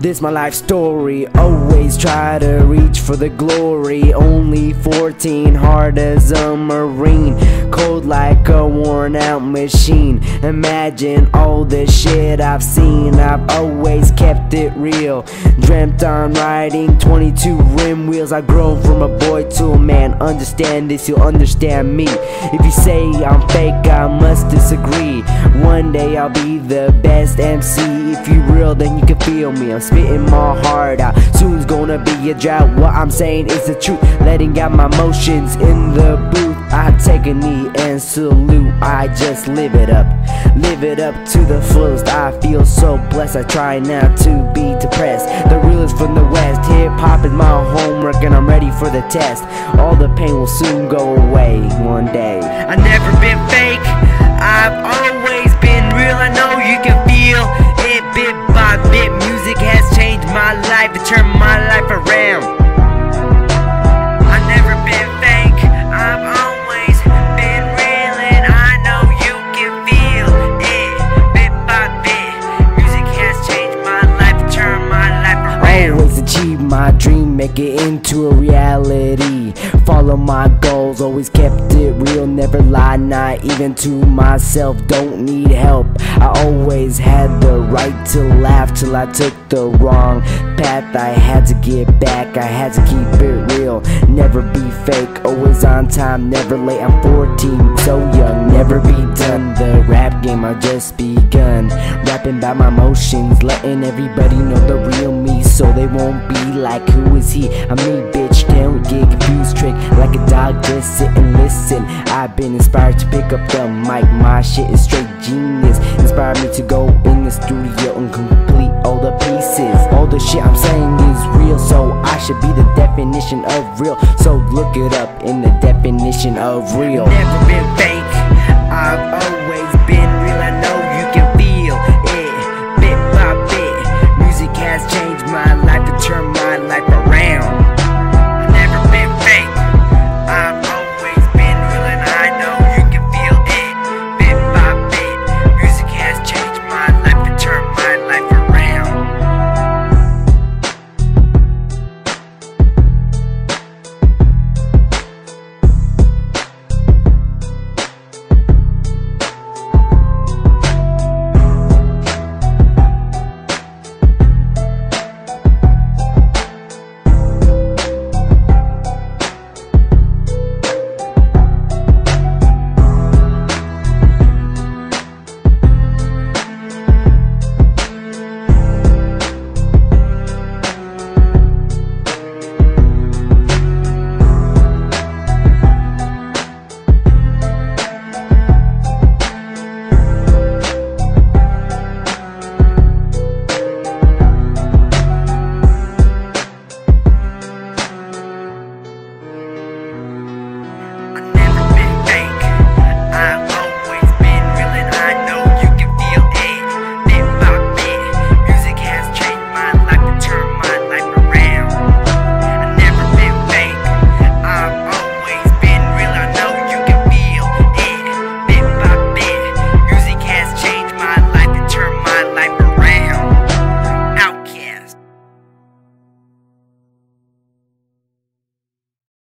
This my life story. Always try to reach for the glory. Only 14, hard as a marine. Cold like a worn out machine. Imagine all the shit I've seen. I've always kept it real. Dreamt on riding 22 rim wheels. I grown from a boy to a man. Understand this, you'll understand me. If you say I'm fake, I must disagree. One day I'll be the best MC. If you real, then you can feel me. I'm spitting my heart out. Soon's gonna be a drought. What I'm saying is the truth. Letting out my emotions in the booth. I take a knee and salute. I just live it up. Live it up to the fullest. I feel so blessed. I try not to be depressed. The realest from the west. Hip hop is my homework and I'm ready for the test. All the pain will soon go away one day. I've never been fake. I've always been real. I know you can my dream, make it into a reality. Follow my goals, always kept it real, never lie, not even to myself. Don't need help. I always had the right to laugh till I took the wrong path. I had to get back, I had to keep it real. Never be fake, always on time, never late. I'm 14, so young, never be done. The rap game I just begun. Rapping about my emotions, letting everybody know the real me, so they won't be like, who is he? I'm bitch. Don't get confused, trick like a dog. Just sit and listen. I've been inspired to pick up the mic. My shit is straight genius. Inspired me to go in the studio and complete all the pieces. All the shit I'm saying is real, so I should be the definition of real. So look it up in the definition of real. Never been fake. I've always